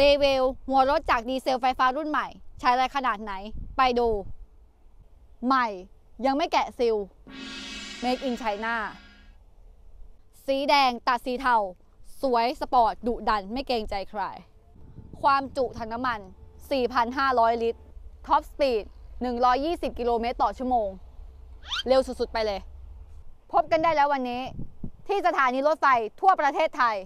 รีวิวหัวรถจักรดีเซลไฟฟ้ารุ่นใหม่ ใช้อะไรขนาดไหน ไปดู ใหม่ ยังไม่แกะซีล Made in China สีแดงตัดสีเทา สวยสปอร์ตดุดันไม่เกรงใจใคร ความจุถังน้ำมัน 4,500 ลิตร top speed 120 กิโลเมตรต่อชั่วโมง เร็วสุดๆ ไปเลย พบกันได้แล้ววันนี้ ที่สถานีรถไฟทั่วประเทศไทย